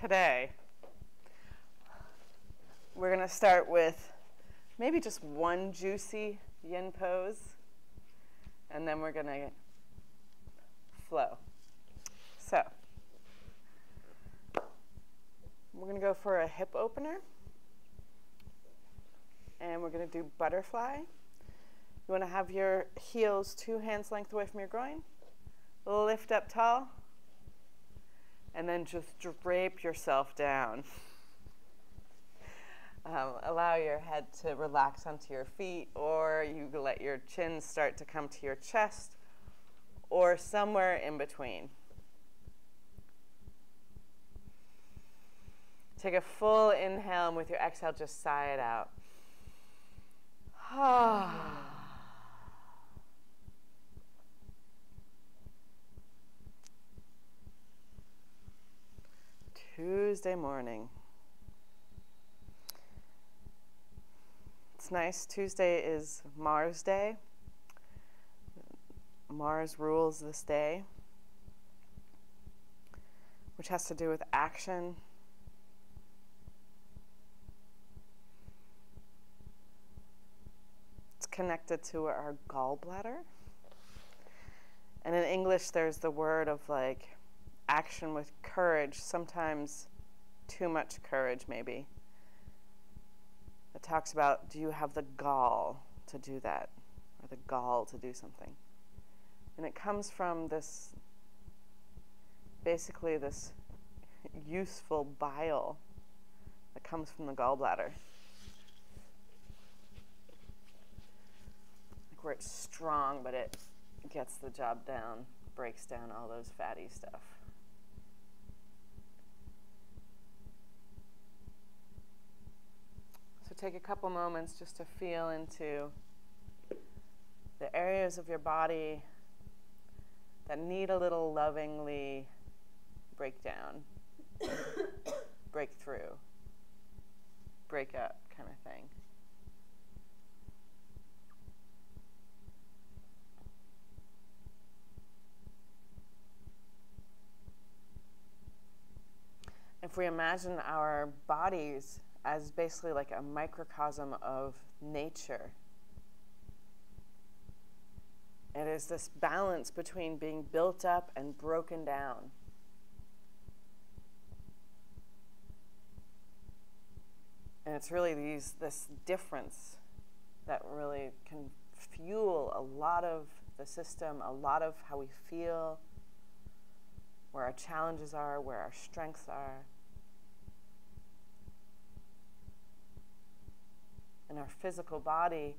today, we're going to start with maybe just one juicy yin pose, and then we're going to flow. So, we're going to go for a hip opener, and we're going to do butterfly. You want to have your heels two hands length away from your groin, lift up tall, and then just drape yourself down. Um, allow your head to relax onto your feet, or you let your chin start to come to your chest, or somewhere in between. Take a full inhale, and with your exhale, just sigh it out. Tuesday morning. It's nice. Tuesday is Mars Day. Mars rules this day, which has to do with action. It's connected to our gallbladder. And in English, there's the word of like action with courage, sometimes too much courage, maybe. It talks about do you have the gall to do that, or the gall to do something? And it comes from this basically, this useful bile that comes from the gallbladder. Like where it's strong, but it gets the job down, breaks down all those fatty stuff. Take a couple moments just to feel into the areas of your body that need a little lovingly breakdown, break through, break up kind of thing. If we imagine our bodies as basically like a microcosm of nature. It is this balance between being built up and broken down. And it's really these this difference that really can fuel a lot of the system, a lot of how we feel, where our challenges are, where our strengths are. In our physical body,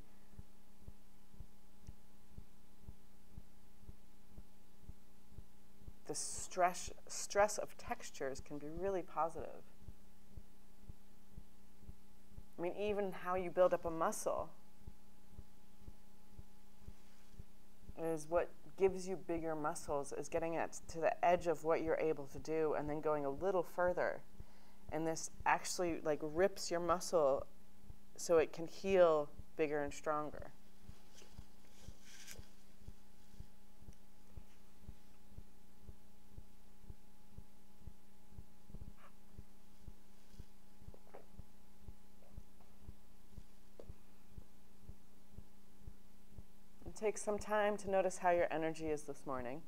the stress, stress of textures can be really positive. I mean, even how you build up a muscle is what gives you bigger muscles, is getting it to the edge of what you're able to do and then going a little further. And this actually like rips your muscle so it can heal bigger and stronger. Take some time to notice how your energy is this morning.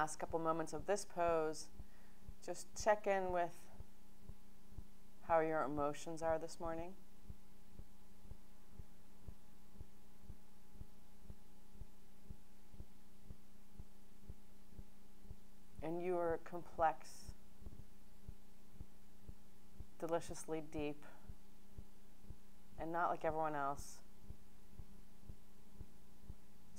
Last couple moments of this pose, just check in with how your emotions are this morning. And you are complex, deliciously deep, and not like everyone else.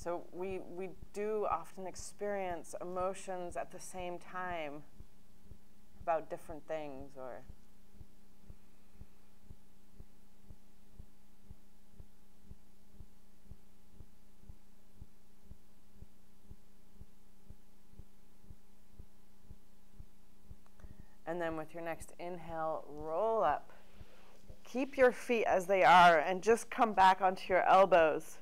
So we, we do often experience emotions at the same time about different things or And then with your next inhale, roll up. Keep your feet as they are and just come back onto your elbows.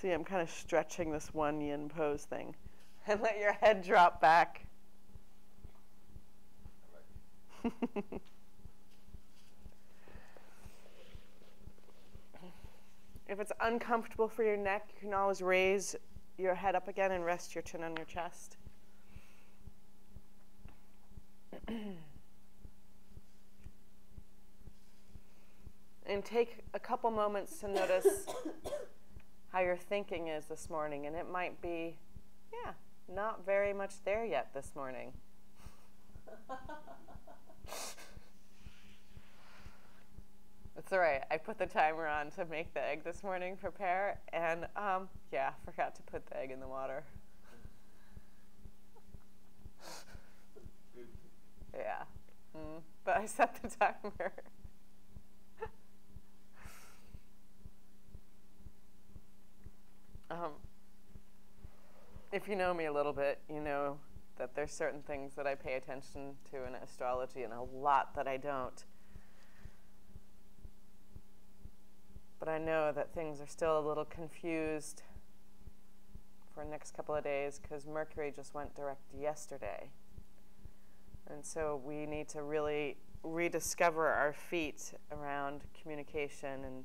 See, I'm kind of stretching this one yin pose thing. And let your head drop back. if it's uncomfortable for your neck, you can always raise your head up again and rest your chin on your chest. and take a couple moments to notice how your thinking is this morning. And it might be, yeah, not very much there yet this morning. That's all right. I put the timer on to make the egg this morning, prepare, and um, yeah, forgot to put the egg in the water. yeah, mm, but I set the timer. Um, if you know me a little bit, you know that there's certain things that I pay attention to in astrology and a lot that I don't. But I know that things are still a little confused for the next couple of days because Mercury just went direct yesterday. And so we need to really rediscover our feet around communication and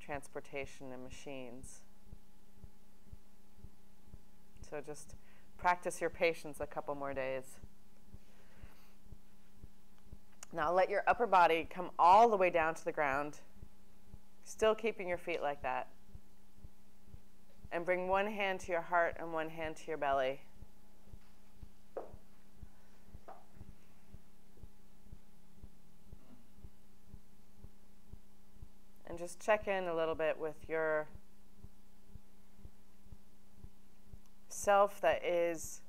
transportation and machines. So just practice your patience a couple more days. Now let your upper body come all the way down to the ground. Still keeping your feet like that. And bring one hand to your heart and one hand to your belly. And just check in a little bit with your self that is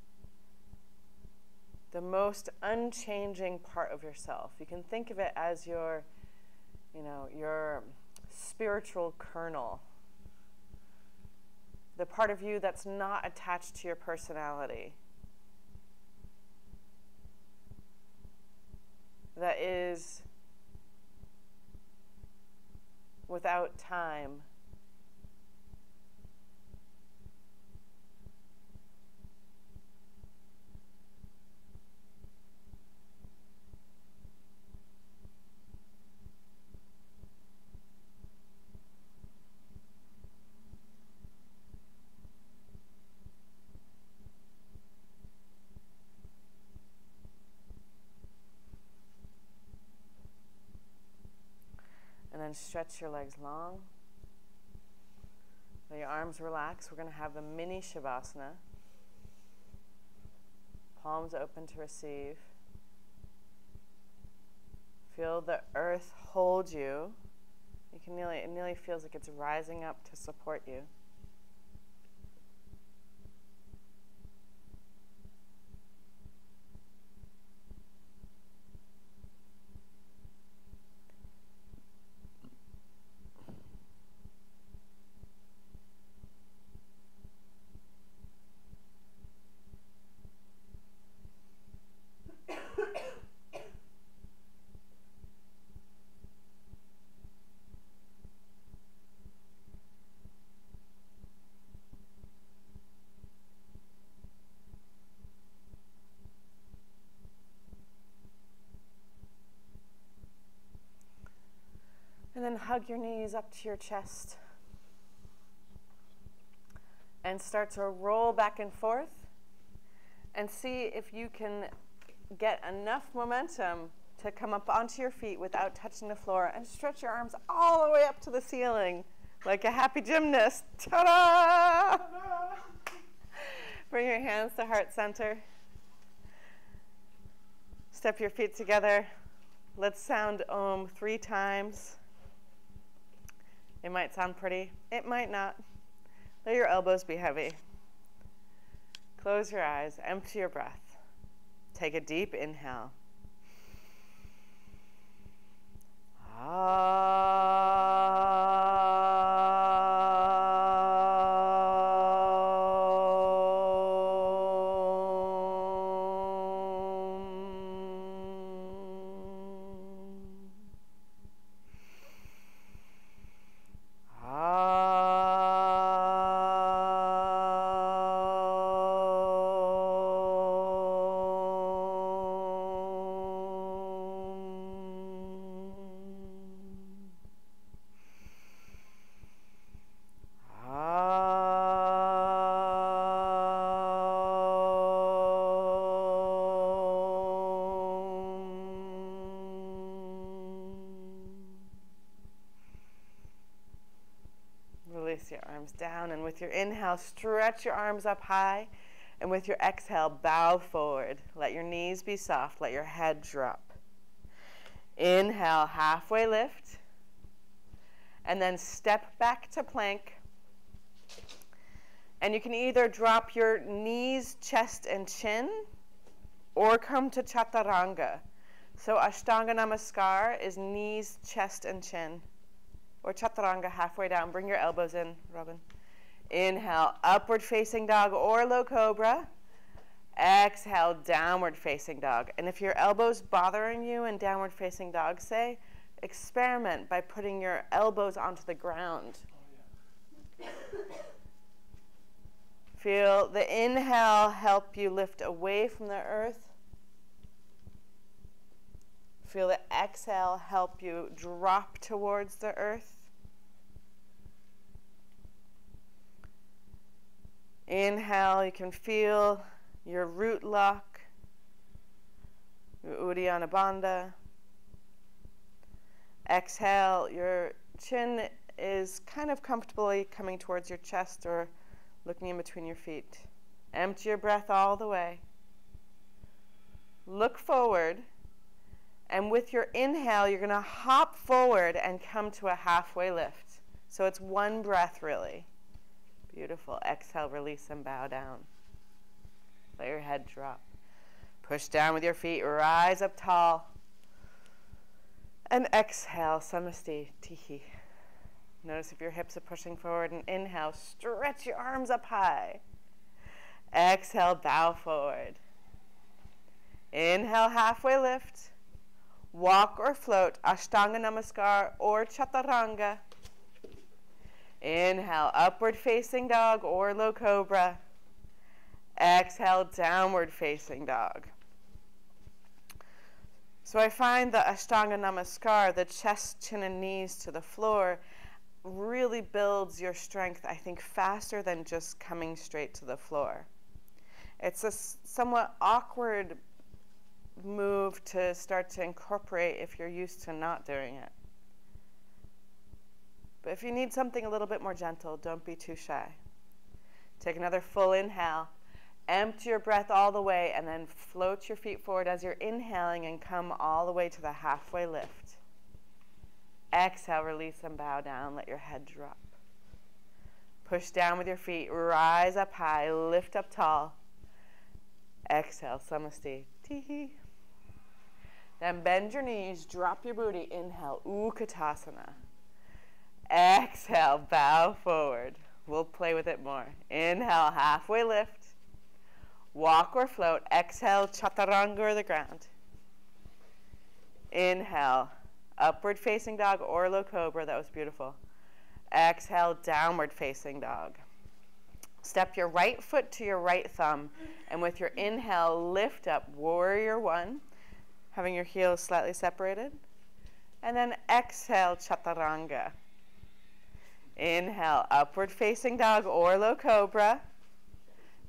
the most unchanging part of yourself. You can think of it as your, you know, your spiritual kernel, the part of you that's not attached to your personality, that is without time. Stretch your legs long. Let your arms relax. We're going to have the mini Shavasana. Palms open to receive. Feel the earth hold you. You can nearly, it nearly feels like it's rising up to support you. then hug your knees up to your chest. And start to roll back and forth. And see if you can get enough momentum to come up onto your feet without touching the floor and stretch your arms all the way up to the ceiling like a happy gymnast. Ta da! Bring your hands to heart center. Step your feet together. Let's sound Om three times. It might sound pretty, it might not. Let your elbows be heavy. Close your eyes, empty your breath. Take a deep inhale. Release inhale, stretch your arms up high. And with your exhale, bow forward. Let your knees be soft, let your head drop. Inhale, halfway lift. And then step back to plank. And you can either drop your knees, chest, and chin, or come to Chaturanga. So Ashtanga Namaskar is knees, chest, and chin. Or Chaturanga halfway down. Bring your elbows in, Robin. Inhale, upward facing dog or low cobra. Exhale, downward facing dog. And if your elbow's bothering you in downward facing dog, say, experiment by putting your elbows onto the ground. Feel the inhale help you lift away from the earth. Feel the exhale help you drop towards the earth. Inhale, you can feel your root lock, your Uddiyana Bandha. Exhale, your chin is kind of comfortably coming towards your chest or looking in between your feet. Empty your breath all the way. Look forward, and with your inhale, you're going to hop forward and come to a halfway lift. So it's one breath, really. Beautiful. Exhale, release and bow down. Let your head drop. Push down with your feet, rise up tall. And exhale, samasti, tihi. Notice if your hips are pushing forward and inhale, stretch your arms up high. Exhale, bow forward. Inhale, halfway lift. Walk or float, Ashtanga Namaskar or Chaturanga. Inhale, upward facing dog or low cobra. Exhale, downward facing dog. So I find the Ashtanga Namaskar, the chest, chin, and knees to the floor, really builds your strength, I think, faster than just coming straight to the floor. It's a somewhat awkward move to start to incorporate if you're used to not doing it. But if you need something a little bit more gentle, don't be too shy. Take another full inhale. Empty your breath all the way and then float your feet forward as you're inhaling and come all the way to the halfway lift. Exhale, release and bow down. Let your head drop. Push down with your feet. Rise up high. Lift up tall. Exhale, samasti. Teehee. Then bend your knees. Drop your booty. Inhale, Utkatasana. Exhale, bow forward. We'll play with it more. Inhale, halfway lift. Walk or float. Exhale, chaturanga or the ground. Inhale, upward facing dog or low cobra. That was beautiful. Exhale, downward facing dog. Step your right foot to your right thumb, and with your inhale, lift up warrior one, having your heels slightly separated. And then exhale, chaturanga. Inhale, upward facing dog or low cobra.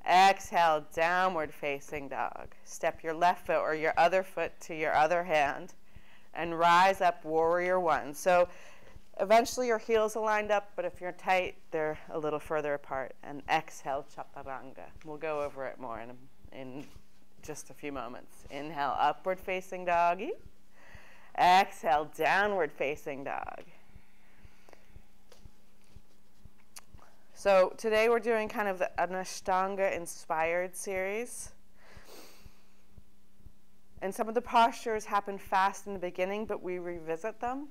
Exhale, downward facing dog. Step your left foot or your other foot to your other hand and rise up, warrior one. So eventually your heels are lined up, but if you're tight, they're a little further apart. And exhale, chaturanga. We'll go over it more in, in just a few moments. Inhale, upward facing doggy. Exhale, downward facing dog. So today we're doing kind of an Ashtanga inspired series. And some of the postures happen fast in the beginning, but we revisit them.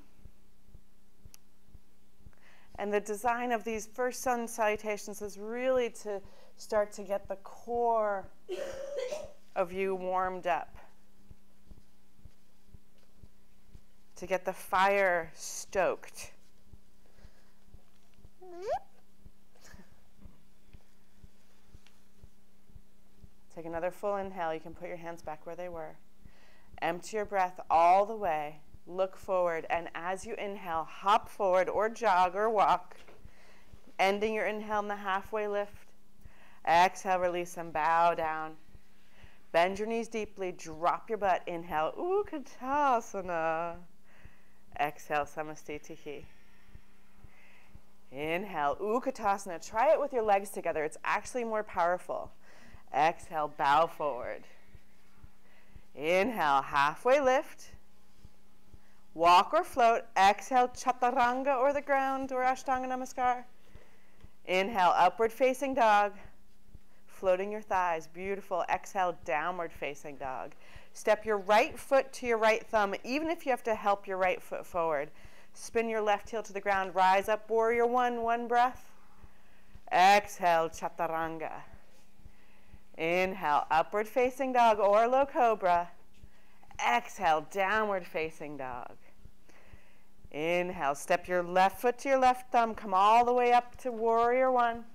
And the design of these first sun salutations is really to start to get the core of you warmed up, to get the fire stoked. Take another full inhale. You can put your hands back where they were. Empty your breath all the way. Look forward. And as you inhale, hop forward or jog or walk, ending your inhale in the halfway lift. Exhale, release and bow down. Bend your knees deeply. Drop your butt. Inhale, Utkatasana. Exhale, Samastitihi. Inhale, Utkatasana. Try it with your legs together. It's actually more powerful. Exhale, bow forward. Inhale, halfway lift. Walk or float. Exhale, chaturanga or the ground or ashtanga namaskar. Inhale, upward facing dog. Floating your thighs. Beautiful. Exhale, downward facing dog. Step your right foot to your right thumb, even if you have to help your right foot forward. Spin your left heel to the ground. Rise up, warrior one. One breath. Exhale, chaturanga. Inhale, upward facing dog or low cobra. Exhale, downward facing dog. Inhale, step your left foot to your left thumb. Come all the way up to warrior one.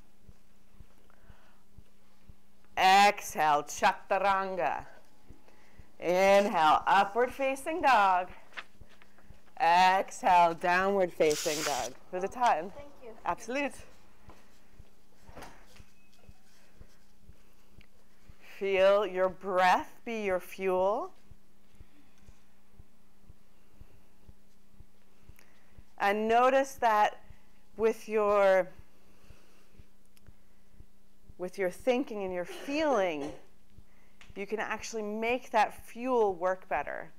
Exhale, chaturanga. Inhale, upward facing dog. Exhale, downward facing dog. For the time. Thank you. Absolute. Feel your breath be your fuel. And notice that with your with your thinking and your feeling, you can actually make that fuel work better.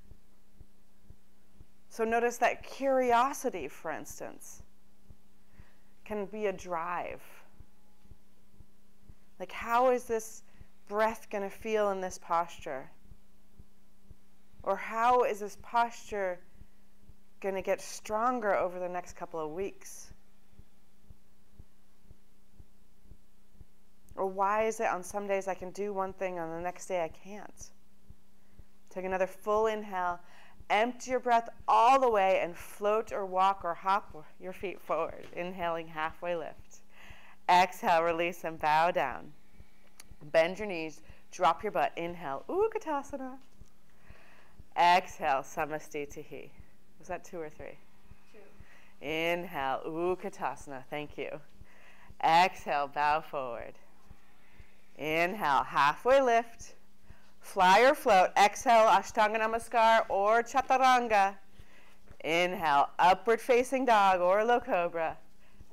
So notice that curiosity, for instance, can be a drive. Like, how is this breath going to feel in this posture? Or how is this posture going to get stronger over the next couple of weeks? Or why is it on some days I can do one thing on the next day I can't? Take another full inhale. Empty your breath all the way and float or walk or hop your feet forward. Inhaling halfway lift. Exhale, release and bow down. Bend your knees, drop your butt. Inhale, Utkatasana. Exhale, Samastitihi. Was that two or three? Two. Inhale, Utkatasana. Thank you. Exhale, bow forward. Inhale, halfway lift. Fly or float. Exhale, Ashtanga Namaskar or Chaturanga. Inhale, upward facing dog or low cobra.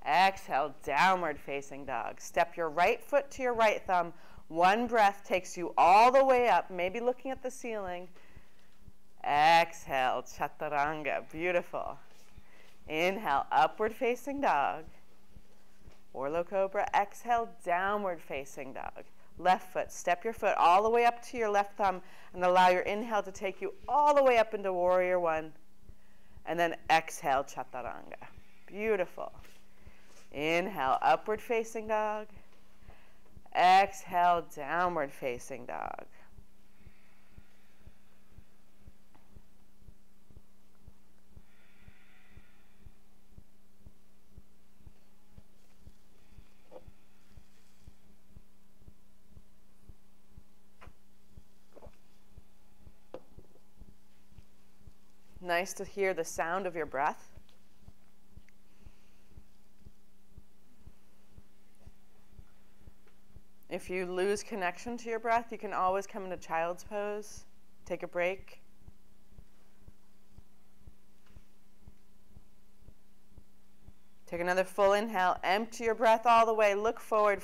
Exhale, downward facing dog. Step your right foot to your right thumb. One breath takes you all the way up, maybe looking at the ceiling. Exhale, chaturanga. Beautiful. Inhale, upward facing dog. Or low cobra. Exhale, downward facing dog. Left foot. Step your foot all the way up to your left thumb and allow your inhale to take you all the way up into warrior one. And then exhale, chaturanga. Beautiful. Inhale, upward facing dog. Exhale, downward facing dog. Nice to hear the sound of your breath. If you lose connection to your breath, you can always come into child's pose, take a break. Take another full inhale, empty your breath all the way, look forward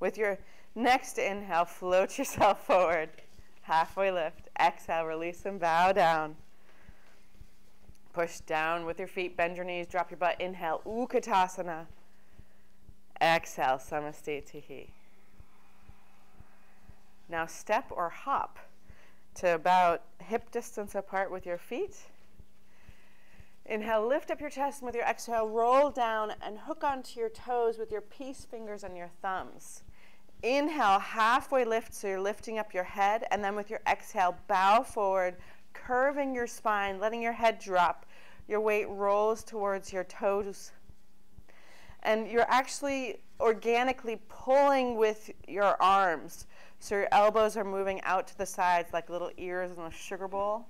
with your next inhale, float yourself forward. Halfway lift, exhale, release and bow down. Push down with your feet, bend your knees, drop your butt. Inhale, Utkatasana. Exhale, Samastitihi. Now step or hop to about hip distance apart with your feet. Inhale, lift up your chest, and with your exhale, roll down and hook onto your toes with your peace fingers and your thumbs. Inhale, halfway lift, so you're lifting up your head, and then with your exhale, bow forward, curving your spine, letting your head drop. Your weight rolls towards your toes. And you're actually organically pulling with your arms. So your elbows are moving out to the sides like little ears in a sugar bowl.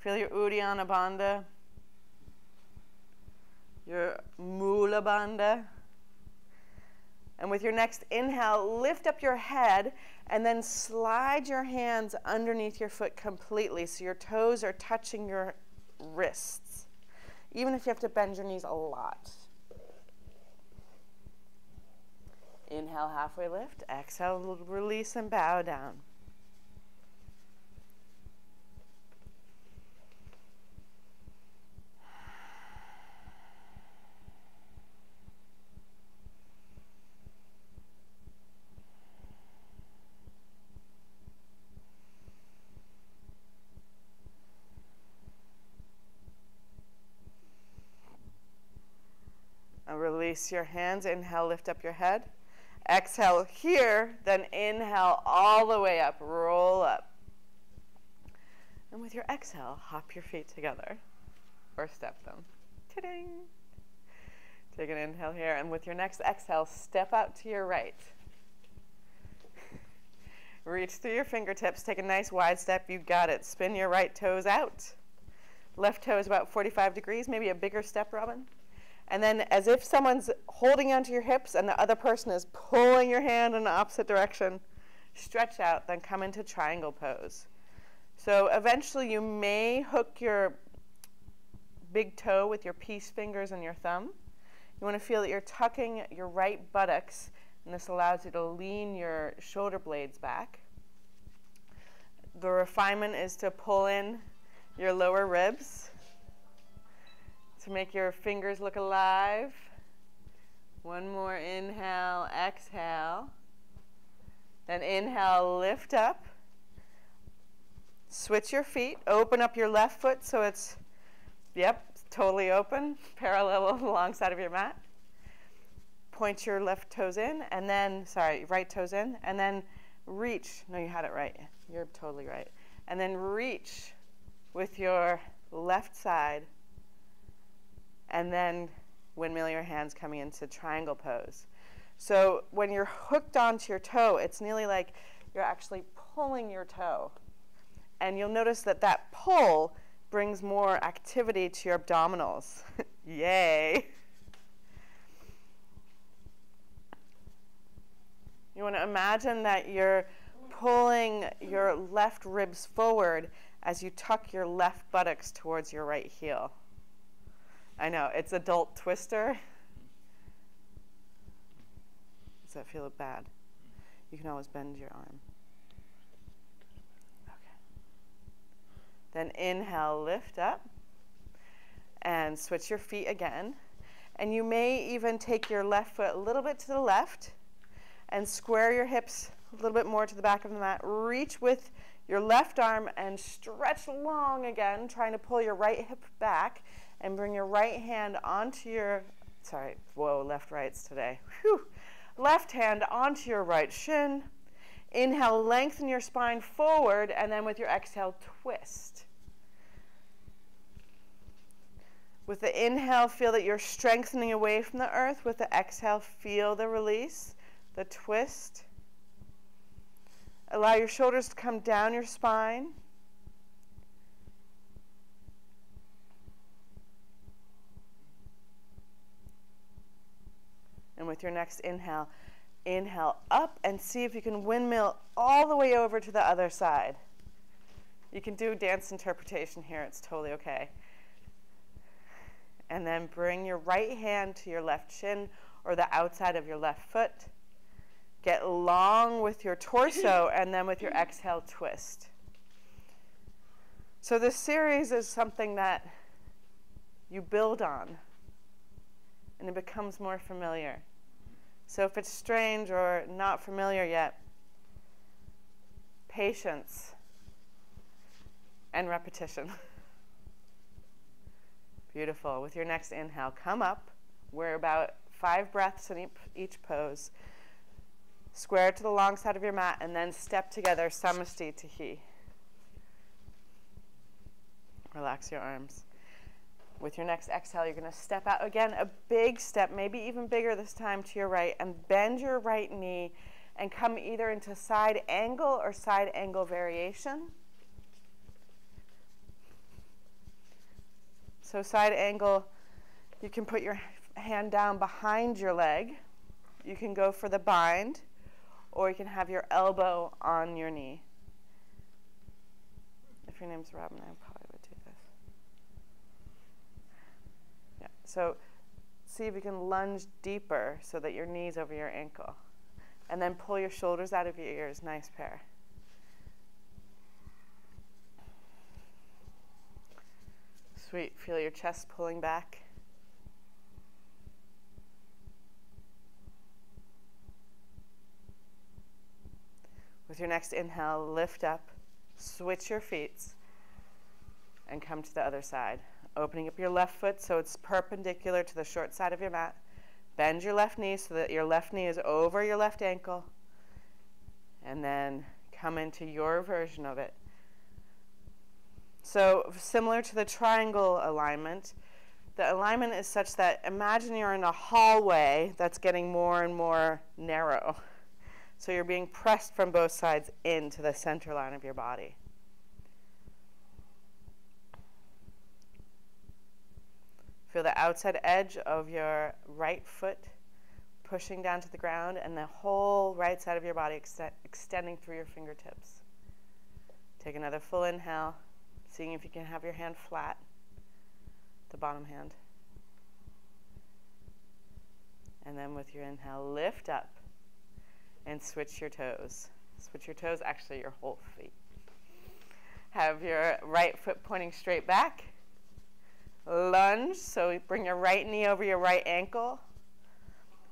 Feel your Uddiyana Bandha, your Mula Bandha. And with your next inhale, lift up your head and then slide your hands underneath your foot completely so your toes are touching your wrists, even if you have to bend your knees a lot. Inhale, halfway lift. Exhale, release and bow down. release your hands. Inhale, lift up your head. Exhale here, then inhale all the way up, roll up. And with your exhale, hop your feet together or step them. Ta-ding! Take an inhale here, and with your next exhale, step out to your right. Reach through your fingertips, take a nice wide step. You got it. Spin your right toes out. Left toe is about 45 degrees, maybe a bigger step, Robin. And then, as if someone's holding onto your hips and the other person is pulling your hand in the opposite direction, stretch out, then come into triangle pose. So, eventually, you may hook your big toe with your peace fingers and your thumb. You want to feel that you're tucking your right buttocks, and this allows you to lean your shoulder blades back. The refinement is to pull in your lower ribs to make your fingers look alive. One more inhale, exhale. Then inhale, lift up. Switch your feet. Open up your left foot so it's, yep, totally open, parallel alongside of your mat. Point your left toes in, and then, sorry, right toes in, and then reach. No, you had it right. You're totally right. And then reach with your left side and then windmill your hands coming into triangle pose. So when you're hooked onto your toe, it's nearly like you're actually pulling your toe. And you'll notice that that pull brings more activity to your abdominals. Yay! You want to imagine that you're pulling your left ribs forward as you tuck your left buttocks towards your right heel. I know, it's adult twister. Does that feel bad? You can always bend your arm. Okay. Then inhale, lift up, and switch your feet again. And you may even take your left foot a little bit to the left and square your hips a little bit more to the back of the mat. Reach with your left arm and stretch long again, trying to pull your right hip back and bring your right hand onto your, sorry, whoa, left rights today. Whew. Left hand onto your right shin. Inhale, lengthen your spine forward, and then with your exhale, twist. With the inhale, feel that you're strengthening away from the earth. With the exhale, feel the release, the twist. Allow your shoulders to come down your spine. And with your next inhale, inhale up and see if you can windmill all the way over to the other side. You can do dance interpretation here, it's totally okay. And then bring your right hand to your left shin or the outside of your left foot. Get long with your torso and then with your exhale, twist. So this series is something that you build on and it becomes more familiar. So if it's strange or not familiar yet, patience and repetition. Beautiful. With your next inhale, come up. We're about five breaths in each pose. Square to the long side of your mat and then step together, Samasti Tihi. Relax your arms. With your next exhale, you're going to step out again, a big step, maybe even bigger this time to your right, and bend your right knee and come either into side angle or side angle variation. So, side angle, you can put your hand down behind your leg. You can go for the bind, or you can have your elbow on your knee. If your name's Robin, I probably would do this. Yeah. So, see if you can lunge deeper so that your knee's over your ankle. And then pull your shoulders out of your ears. Nice pair. Sweet. Feel your chest pulling back. With your next inhale, lift up, switch your feet, and come to the other side. Opening up your left foot so it's perpendicular to the short side of your mat. Bend your left knee so that your left knee is over your left ankle. And then come into your version of it. So, similar to the triangle alignment, the alignment is such that imagine you're in a hallway that's getting more and more narrow. So, you're being pressed from both sides into the center line of your body. Feel the outside edge of your right foot pushing down to the ground and the whole right side of your body ex- extending through your fingertips. Take another full inhale, seeing if you can have your hand flat, the bottom hand. And then with your inhale, lift up and switch your toes. Switch your toes, actually, your whole feet. Have your right foot pointing straight back lunge. So bring your right knee over your right ankle.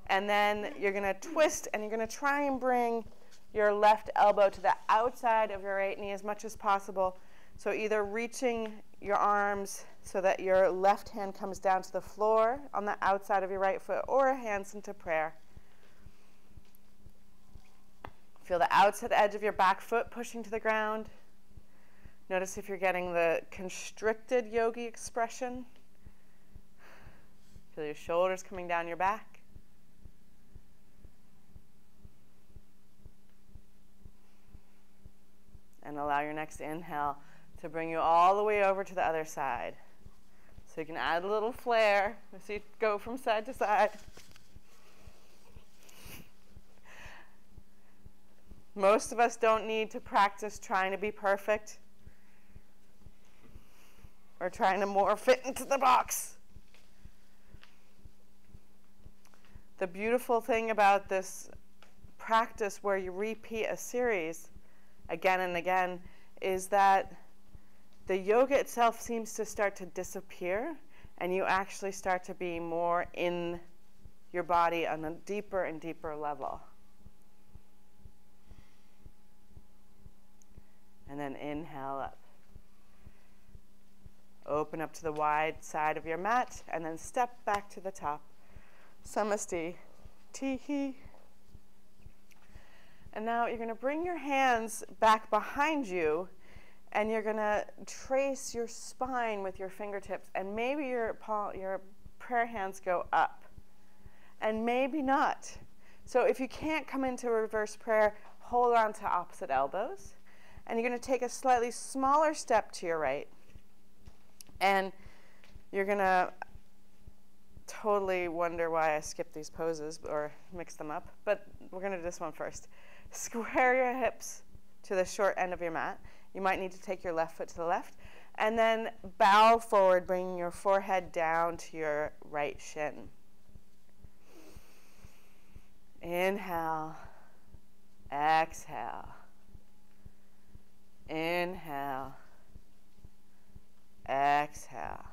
And then you're going to twist and you're going to try and bring your left elbow to the outside of your right knee as much as possible. So either reaching your arms so that your left hand comes down to the floor on the outside of your right foot or hands into prayer. Feel the outside edge of your back foot pushing to the ground. Notice if you're getting the constricted yogi expression. Feel your shoulders coming down your back. And allow your next inhale to bring you all the way over to the other side. So you can add a little flair as you go from side to side. Most of us don't need to practice trying to be perfect. We're trying to more fit into the box. The beautiful thing about this practice where you repeat a series again and again is that the yoga itself seems to start to disappear and you actually start to be more in your body on a deeper and deeper level. And then inhale up. Open up to the wide side of your mat and then step back to the top. Samasti. Tihi. And now you're going to bring your hands back behind you and you're going to trace your spine with your fingertips and maybe your your prayer hands go up and maybe not. So if you can't come into reverse prayer, hold on to opposite elbows. And you're going to take a slightly smaller step to your right and you're going to totally wonder why I skipped these poses or mix them up, but we're going to do this one first. Square your hips to the short end of your mat. You might need to take your left foot to the left. And then bow forward, bringing your forehead down to your right shin. Inhale. Exhale. Inhale. Exhale.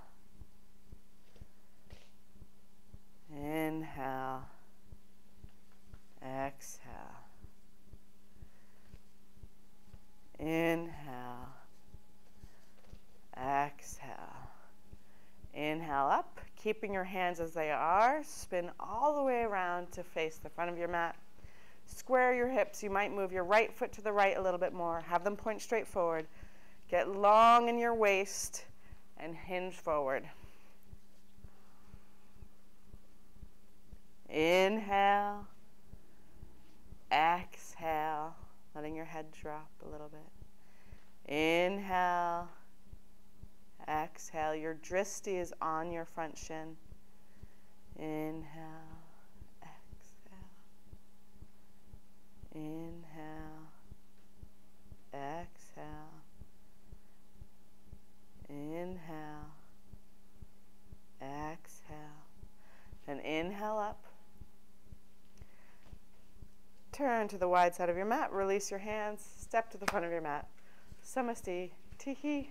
Inhale. Exhale. Inhale. Exhale. Inhale up, keeping your hands as they are. Spin all the way around to face the front of your mat. Square your hips. You might move your right foot to the right a little bit more. Have them point straight forward. Get long in your waist and hinge forward. Inhale. Exhale, letting your head drop a little bit. Inhale. Exhale. Your drishti is on your front shin. Inhale. Exhale. Inhale. Exhale. Inhale. Exhale. And inhale up. Turn to the wide side of your mat. Release your hands. Step to the front of your mat. Samasti. Tihi.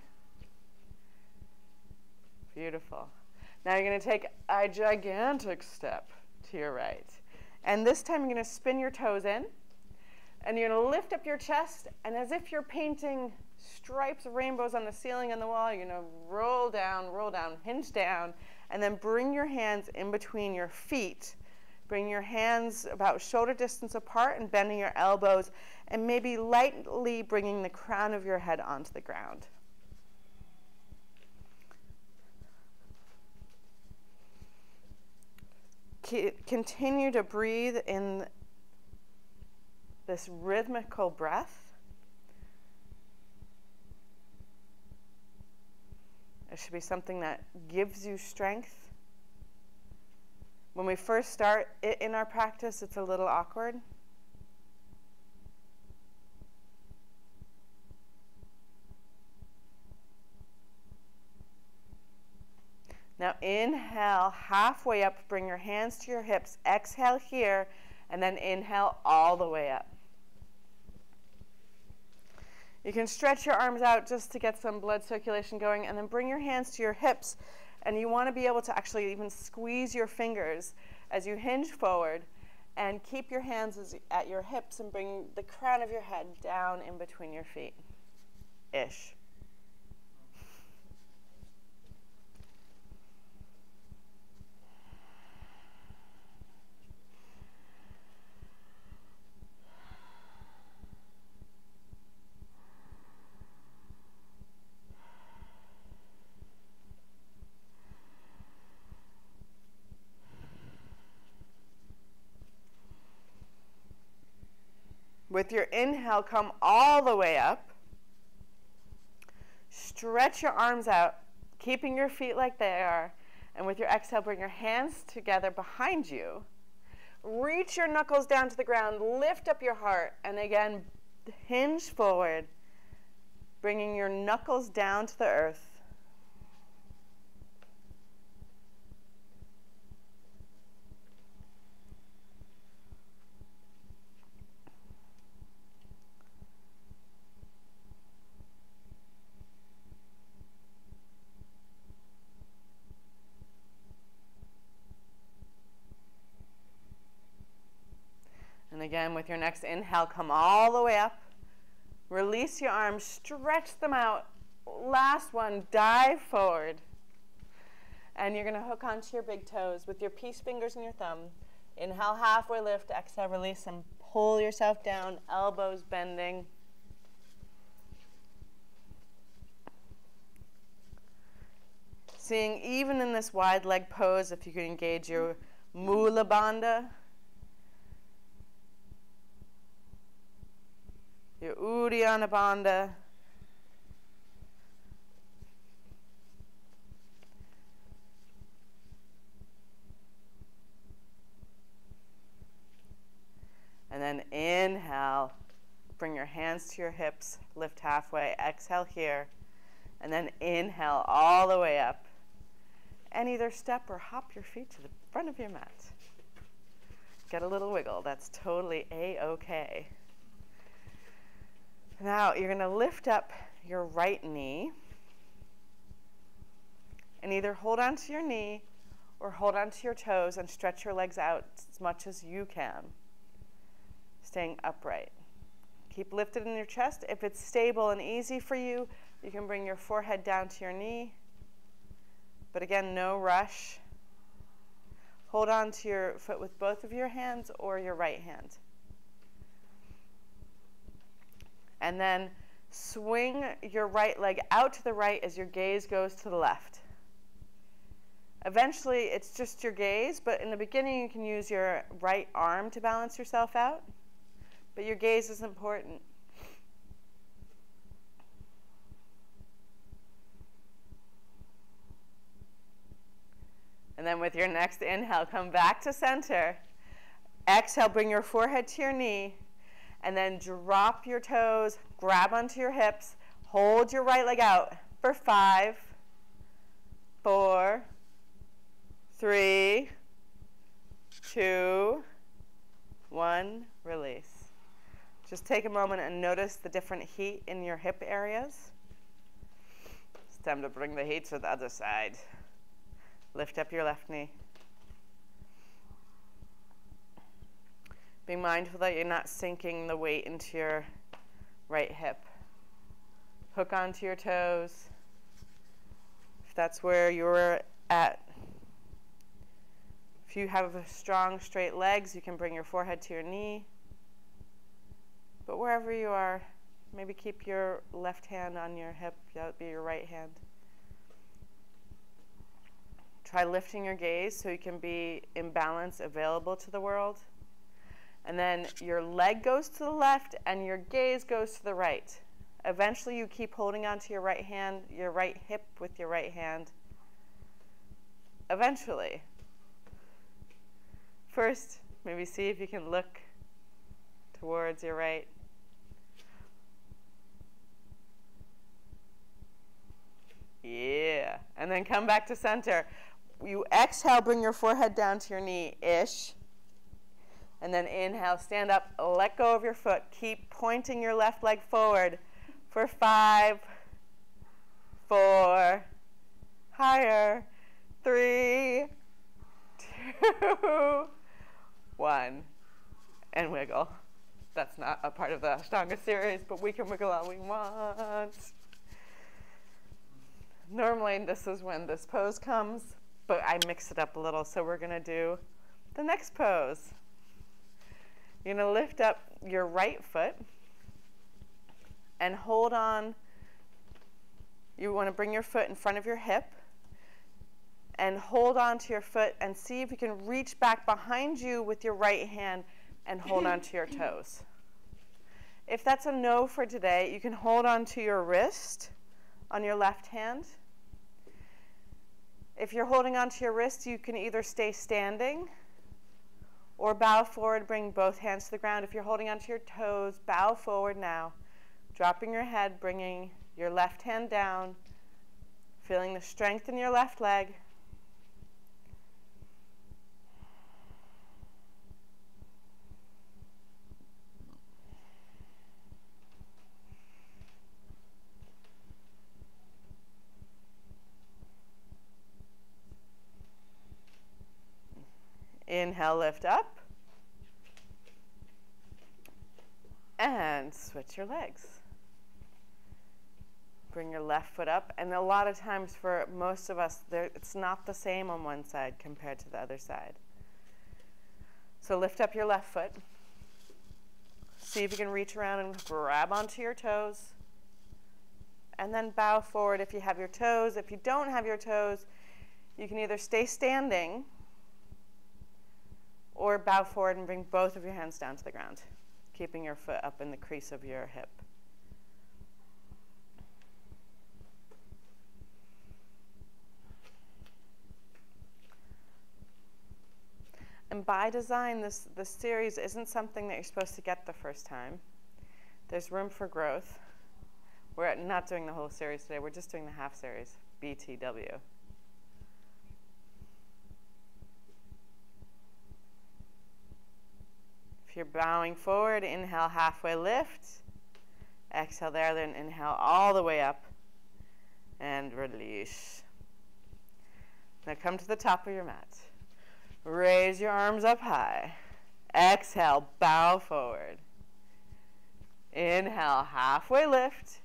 Beautiful. Now you're going to take a gigantic step to your right. And this time you're going to spin your toes in. And you're going to lift up your chest. And as if you're painting stripes of rainbows on the ceiling and the wall, you're to roll down, roll down, hinge down. And then bring your hands in between your feet Bring your hands about shoulder distance apart and bending your elbows and maybe lightly bringing the crown of your head onto the ground. Continue to breathe in this rhythmical breath. It should be something that gives you strength when we first start it in our practice, it's a little awkward. Now inhale halfway up, bring your hands to your hips, exhale here, and then inhale all the way up. You can stretch your arms out just to get some blood circulation going, and then bring your hands to your hips and you want to be able to actually even squeeze your fingers as you hinge forward and keep your hands at your hips and bring the crown of your head down in between your feet ish. With your inhale, come all the way up. Stretch your arms out, keeping your feet like they are. And with your exhale, bring your hands together behind you. Reach your knuckles down to the ground, lift up your heart, and again, hinge forward, bringing your knuckles down to the earth. And again, with your next inhale, come all the way up. Release your arms, stretch them out. Last one, dive forward. And you're going to hook onto your big toes with your peace fingers and your thumb. Inhale, halfway lift. Exhale, release and pull yourself down, elbows bending. Seeing even in this wide leg pose, if you can engage your Mula Bandha, your Uddiyana Bandha. And then inhale, bring your hands to your hips, lift halfway, exhale here, and then inhale all the way up. And either step or hop your feet to the front of your mat. Get a little wiggle, that's totally a okay. Now you're going to lift up your right knee and either hold onto your knee or hold onto your toes and stretch your legs out as much as you can, staying upright. Keep lifted in your chest. If it's stable and easy for you, you can bring your forehead down to your knee. But again, no rush. Hold on to your foot with both of your hands or your right hand. And then swing your right leg out to the right as your gaze goes to the left. Eventually, it's just your gaze, but in the beginning, you can use your right arm to balance yourself out. But your gaze is important. And then with your next inhale, come back to center. Exhale, bring your forehead to your knee. And then drop your toes, grab onto your hips, hold your right leg out for five, four, three, two, one, release. Just take a moment and notice the different heat in your hip areas. It's time to bring the heat to the other side. Lift up your left knee. Be mindful that you're not sinking the weight into your right hip. Hook onto your toes. If that's where you're at. If you have strong, straight legs, you can bring your forehead to your knee. But wherever you are, maybe keep your left hand on your hip. That would be your right hand. Try lifting your gaze so you can be in balance, available to the world. And then your leg goes to the left and your gaze goes to the right. Eventually, you keep holding onto your right hand, your right hip with your right hand. Eventually. First, maybe see if you can look towards your right. Yeah. And then come back to center you exhale, bring your forehead down to your knee ish. And then inhale, stand up, let go of your foot. Keep pointing your left leg forward for five, four, higher, three, two, one, and wiggle. That's not a part of the Ashtanga series, but we can wiggle all we want. Normally, this is when this pose comes but I mix it up a little. So we're to do the next pose. You're going to lift up your right foot and hold on. You want to bring your foot in front of your hip and hold on to your foot and see if you can reach back behind you with your right hand and hold on to your toes. If that's a no for today, you can hold on to your wrist on your left hand if you're holding onto your wrist, you can either stay standing or bow forward, bring both hands to the ground. If you're holding onto your toes, bow forward now, dropping your head, bringing your left hand down, feeling the strength in your left leg. Inhale, lift up. And switch your legs. Bring your left foot up. And a lot of times for most of us, it's not the same on one side compared to the other side. So lift up your left foot. See if you can reach around and grab onto your toes. And then bow forward if you have your toes. If you don't have your toes, you can either stay standing or bow forward and bring both of your hands down to the ground, keeping your foot up in the crease of your hip. And by design, this, this series isn't something that you're supposed to get the first time. There's room for growth. We're not doing the whole series today, we're just doing the half series, BTW. You're bowing forward, inhale, halfway lift. Exhale there, then inhale all the way up and release. Now come to the top of your mat. Raise your arms up high. Exhale, bow forward. Inhale, halfway lift.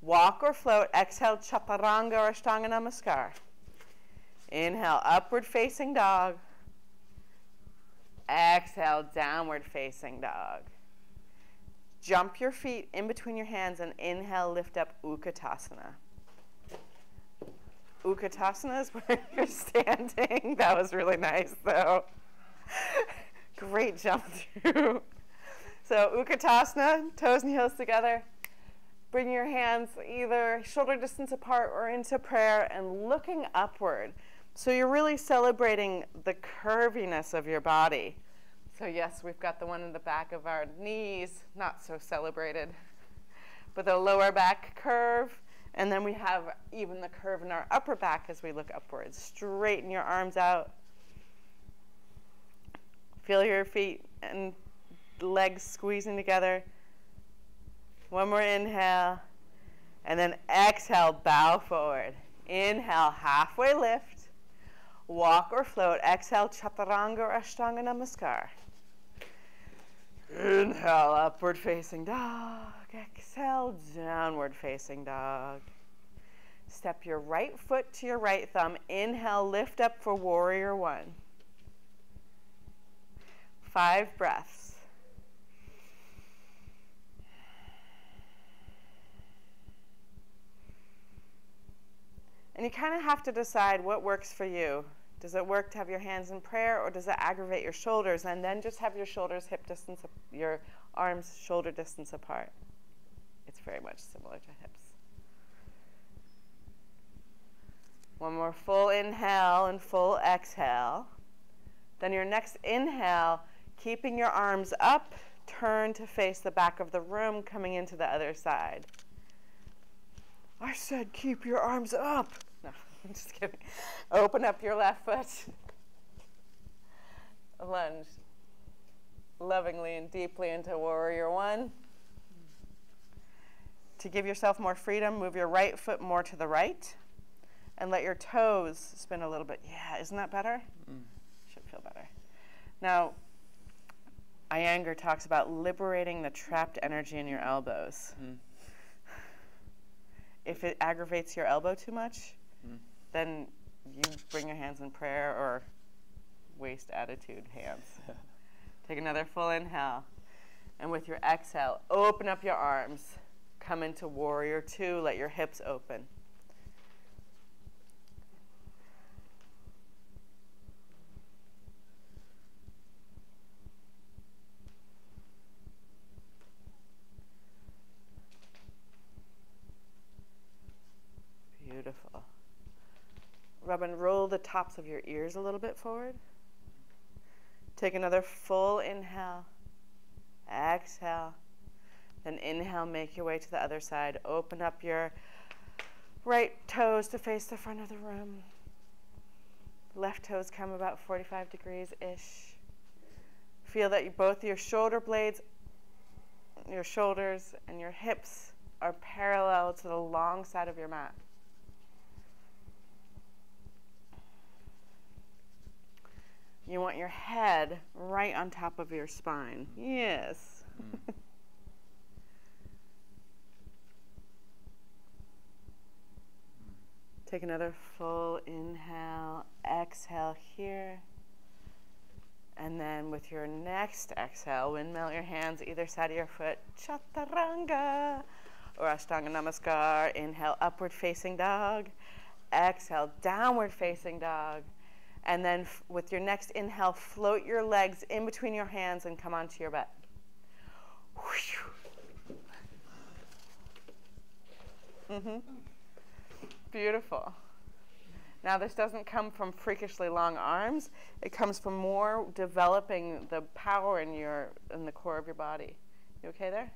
Walk or float. Exhale, chaturanga or ashtanga namaskar. Inhale, upward facing dog. Exhale, downward facing dog. Jump your feet in between your hands and inhale, lift up Utkatasana. Utkatasana is where you're standing. That was really nice, though. Great jump through. So, Utkatasana, toes and heels together. Bring your hands either shoulder distance apart or into prayer and looking upward. So, you're really celebrating the curviness of your body. So, yes, we've got the one in the back of our knees, not so celebrated, but the lower back curve. And then we have even the curve in our upper back as we look upwards. Straighten your arms out. Feel your feet and legs squeezing together. One more inhale. And then exhale, bow forward. Inhale, halfway lift. Walk or float. Exhale, chaturanga ashtanga namaskar. Inhale, upward facing dog. Exhale, downward facing dog. Step your right foot to your right thumb. Inhale, lift up for warrior one. Five breaths. And you kind of have to decide what works for you. Does it work to have your hands in prayer or does it aggravate your shoulders and then just have your shoulders hip distance, your arms shoulder distance apart? It's very much similar to hips. One more full inhale and full exhale. Then your next inhale, keeping your arms up, turn to face the back of the room, coming into the other side. I said keep your arms up. I'm just kidding. Open up your left foot. Lunge lovingly and deeply into warrior one. To give yourself more freedom, move your right foot more to the right and let your toes spin a little bit. Yeah, isn't that better? Mm. Should feel better. Now, Iyengar talks about liberating the trapped energy in your elbows. Mm. If it aggravates your elbow too much, mm. then you bring your hands in prayer or waist attitude hands. Take another full inhale. And with your exhale, open up your arms. Come into warrior two. Let your hips open. Beautiful. Rub and roll the tops of your ears a little bit forward. Take another full inhale. Exhale. Then inhale, make your way to the other side. Open up your right toes to face the front of the room. Left toes come about 45 degrees ish. Feel that you, both your shoulder blades, your shoulders, and your hips are parallel to the long side of your mat. You want your head right on top of your spine. Yes. Mm. Take another full inhale, exhale here. And then with your next exhale, windmill your hands either side of your foot, chaturanga or ashtanga namaskar. Inhale, upward facing dog. Exhale, downward facing dog. And then with your next inhale, float your legs in between your hands and come onto your butt. Mm-hmm. Beautiful. Now, this doesn't come from freakishly long arms. It comes from more developing the power in your in the core of your body. You okay there?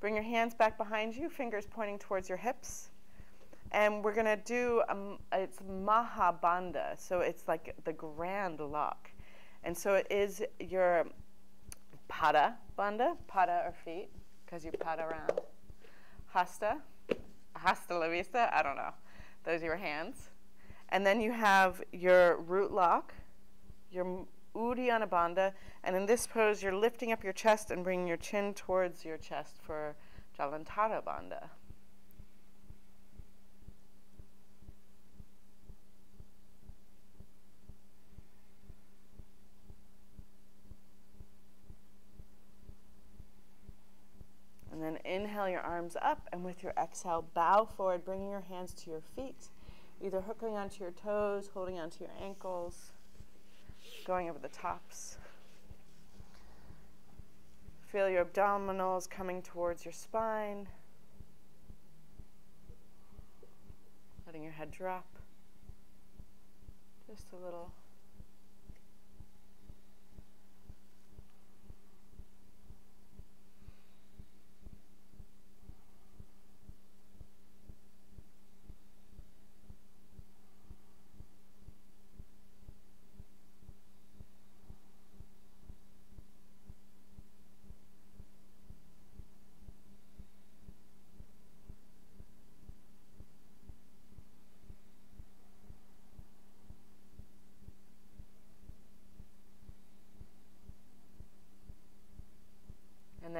Bring your hands back behind you, fingers pointing towards your hips and we're gonna do um, it's Mahabandha, so it's like the grand lock, and so it is your pada bandha, pada or feet, because you pada around, hasta, hasta la vista, I don't know, those are your hands, and then you have your root lock, your Uddiyana bandha, and in this pose you're lifting up your chest and bringing your chin towards your chest for Jalandhara bandha. Inhale your arms up, and with your exhale, bow forward, bringing your hands to your feet, either hooking onto your toes, holding onto your ankles, going over the tops. Feel your abdominals coming towards your spine. Letting your head drop. Just a little.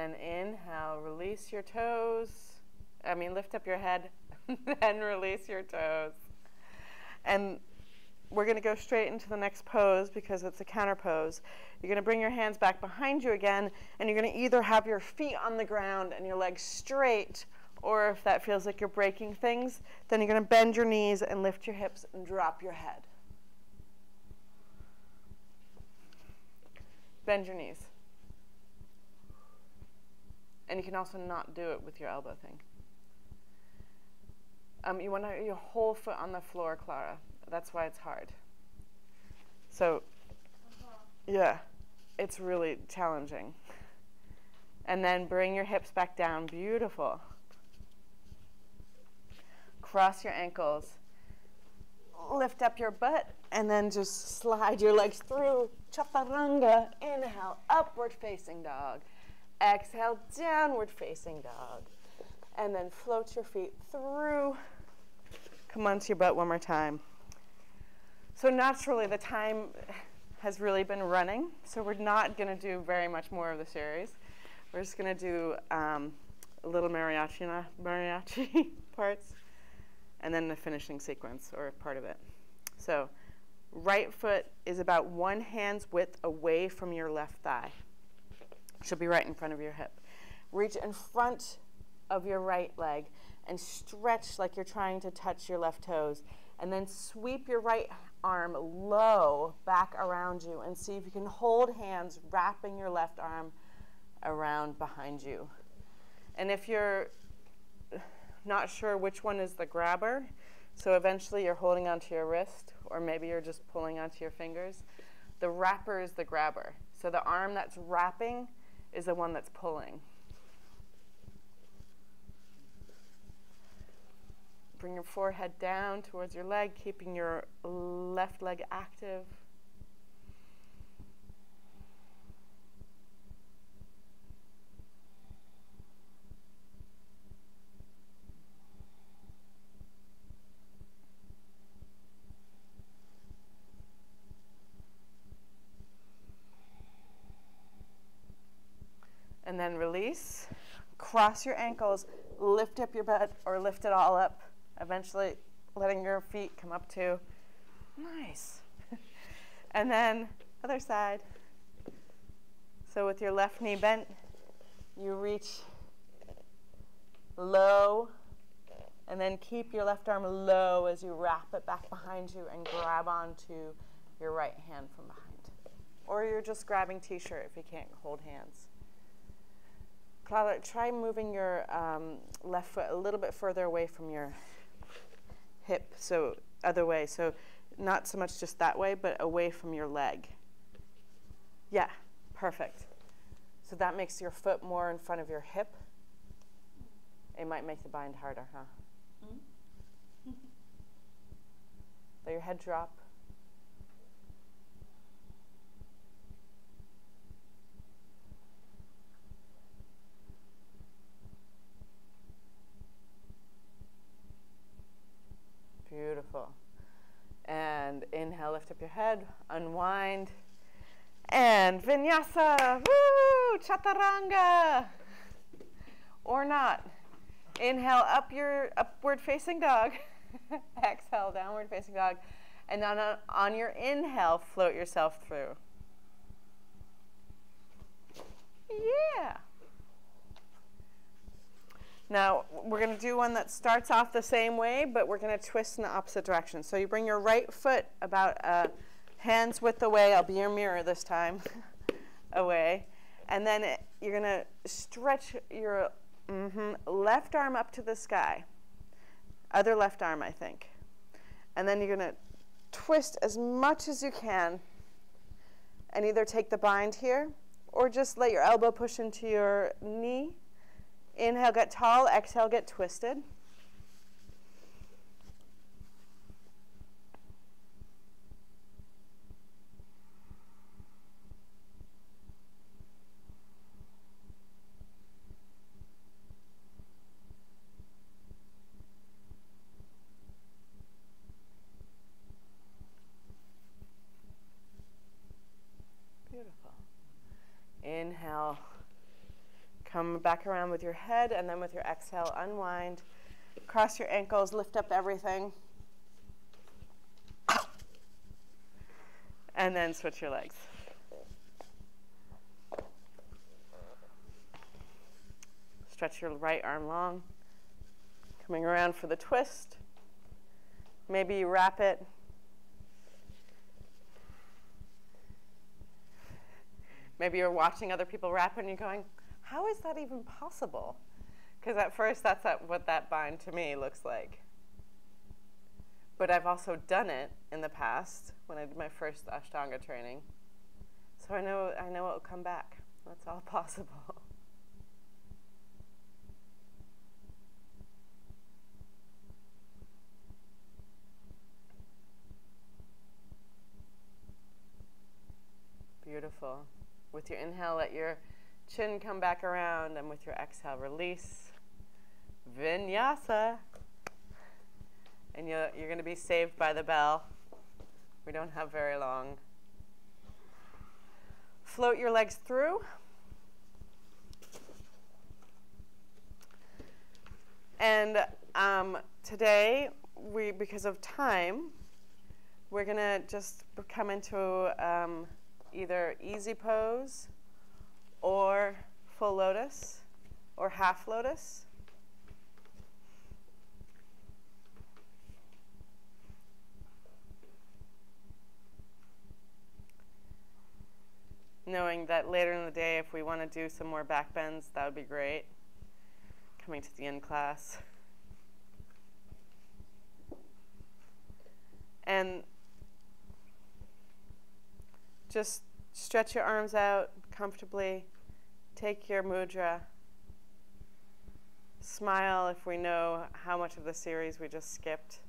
Then inhale, release your toes. I mean, lift up your head, then release your toes. And we're going to go straight into the next pose because it's a counter pose. You're going to bring your hands back behind you again, and you're going to either have your feet on the ground and your legs straight, or if that feels like you're breaking things, then you're going to bend your knees and lift your hips and drop your head. Bend your knees. And you can also not do it with your elbow thing. Um, you want to your whole foot on the floor, Clara. That's why it's hard. So, yeah, it's really challenging. And then bring your hips back down. Beautiful. Cross your ankles. Lift up your butt and then just slide your legs through. Chaturanga. Inhale, upward facing dog. Exhale, downward facing dog. And then float your feet through. Come onto your butt one more time. So naturally, the time has really been running, so we're not going to do very much more of the series. We're just going to do um, a little mariachi, mariachi parts, and then the finishing sequence or part of it. So right foot is about one hand's width away from your left thigh should be right in front of your hip. Reach in front of your right leg and stretch like you're trying to touch your left toes. And then sweep your right arm low back around you and see if you can hold hands wrapping your left arm around behind you. And if you're not sure which one is the grabber, so eventually you're holding onto your wrist, or maybe you're just pulling onto your fingers, the wrapper is the grabber. So the arm that's wrapping is the one that's pulling. Bring your forehead down towards your leg, keeping your left leg active. And then release. Cross your ankles, lift up your butt or lift it all up, eventually letting your feet come up too. Nice. and then other side. So with your left knee bent, you reach low and then keep your left arm low as you wrap it back behind you and grab onto your right hand from behind. Or you're just grabbing t-shirt if you can't hold hands. Clara, try moving your um, left foot a little bit further away from your hip, so other way. So not so much just that way, but away from your leg. Yeah, perfect. So that makes your foot more in front of your hip. It might make the bind harder, huh? Mm-hmm. Let your head drop. Beautiful. And inhale, lift up your head, unwind. And vinyasa, woo, chaturanga. Or not. Inhale, up your upward facing dog. Exhale, downward facing dog. And then on, on your inhale, float yourself through. Yeah. Now, we're going to do one that starts off the same way, but we're going to twist in the opposite direction. So you bring your right foot about uh, hands width away. I'll be your mirror this time. away. And then it, you're going to stretch your mm-hmm, left arm up to the sky. Other left arm, I think. And then you're going to twist as much as you can and either take the bind here or just let your elbow push into your knee Inhale, get tall. Exhale, get twisted. Beautiful. Inhale. Come back around with your head, and then with your exhale, unwind. Cross your ankles, lift up everything. And then switch your legs. Stretch your right arm long. Coming around for the twist. Maybe you wrap it. Maybe you're watching other people wrap and you're going, how is that even possible? Because at first, that's what that bind to me looks like. But I've also done it in the past when I did my first Ashtanga training. So I know, I know it will come back. That's all possible. Beautiful. With your inhale, let your Chin come back around, and with your exhale, release. Vinyasa. And you're, you're going to be saved by the bell. We don't have very long. Float your legs through. And um, today, we, because of time, we're going to just come into um, either easy pose or full lotus or half lotus. Knowing that later in the day, if we want to do some more back bends, that would be great. Coming to the end class. And just stretch your arms out comfortably. Take your mudra. Smile if we know how much of the series we just skipped.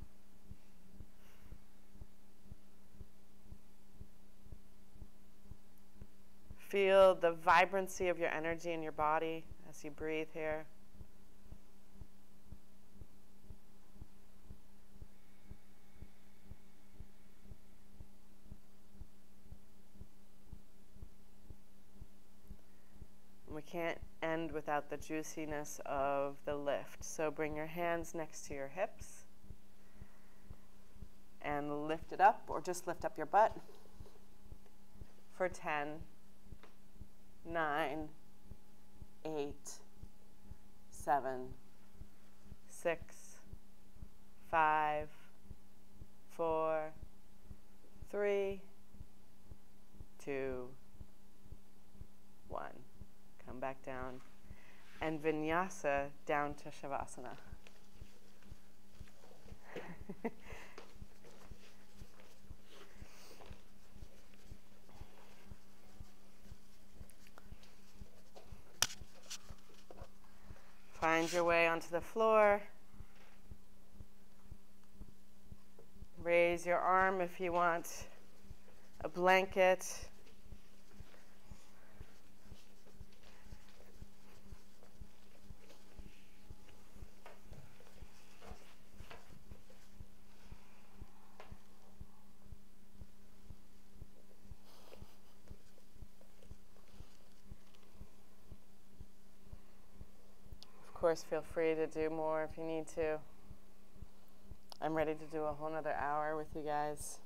Feel the vibrancy of your energy in your body as you breathe here. we can't end without the juiciness of the lift. So bring your hands next to your hips and lift it up, or just lift up your butt for 10, 9, 8, 7, 6, 5, 4, 3, 2, 1 come back down, and vinyasa down to shavasana. Find your way onto the floor. Raise your arm if you want a blanket. Course, feel free to do more if you need to. I'm ready to do a whole nother hour with you guys.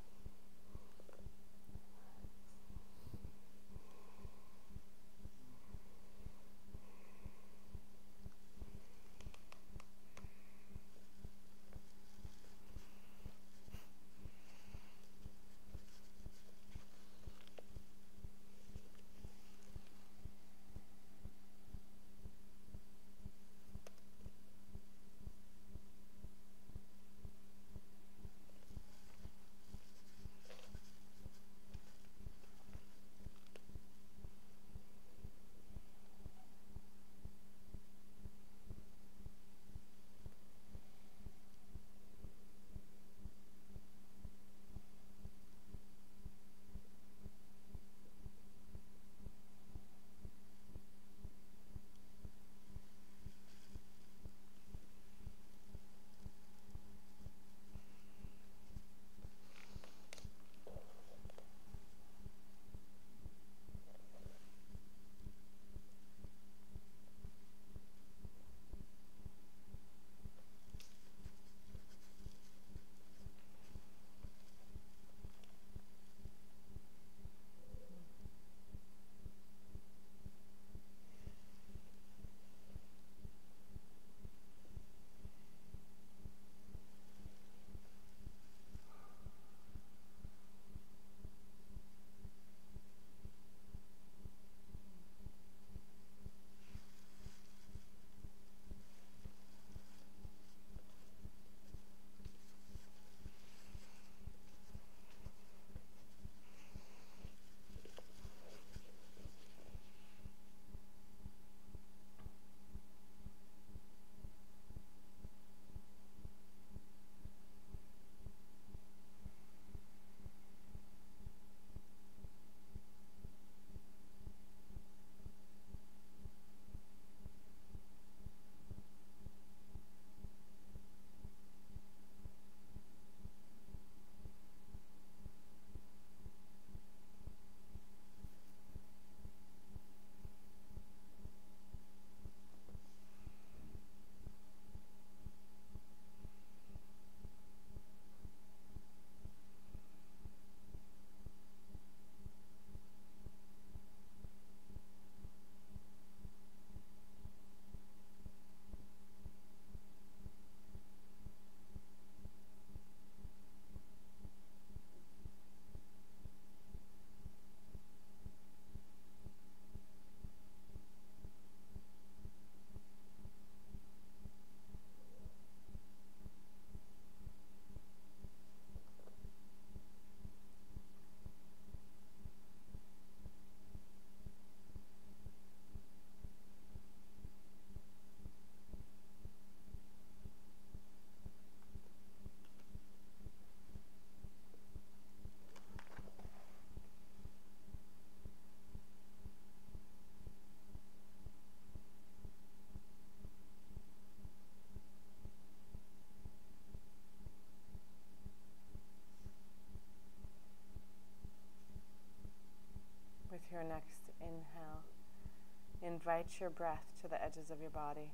Your breath to the edges of your body.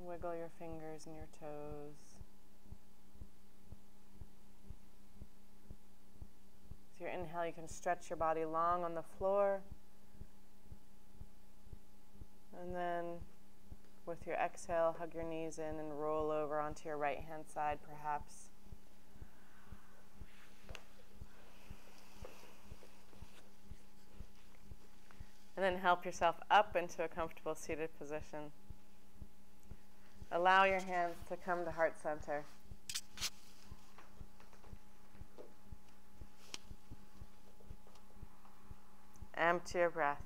Wiggle your fingers and your toes. With your inhale, you can stretch your body long on the floor. And then with your exhale, hug your knees in and roll over onto your right hand side, perhaps. And then help yourself up into a comfortable seated position. Allow your hands to come to heart center. Empty your breath.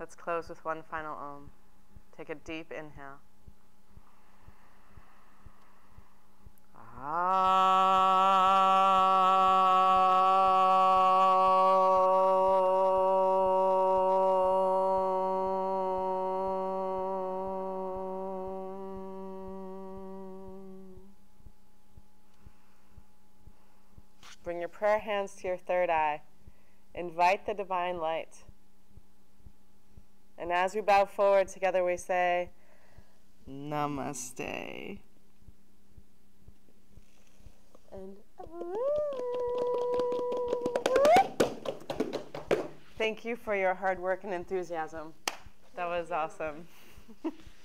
Let's close with one final om. Take a deep inhale. Bring hands to your third eye. Invite the divine light. And as we bow forward together, we say, Namaste. And thank you for your hard work and enthusiasm. That was awesome.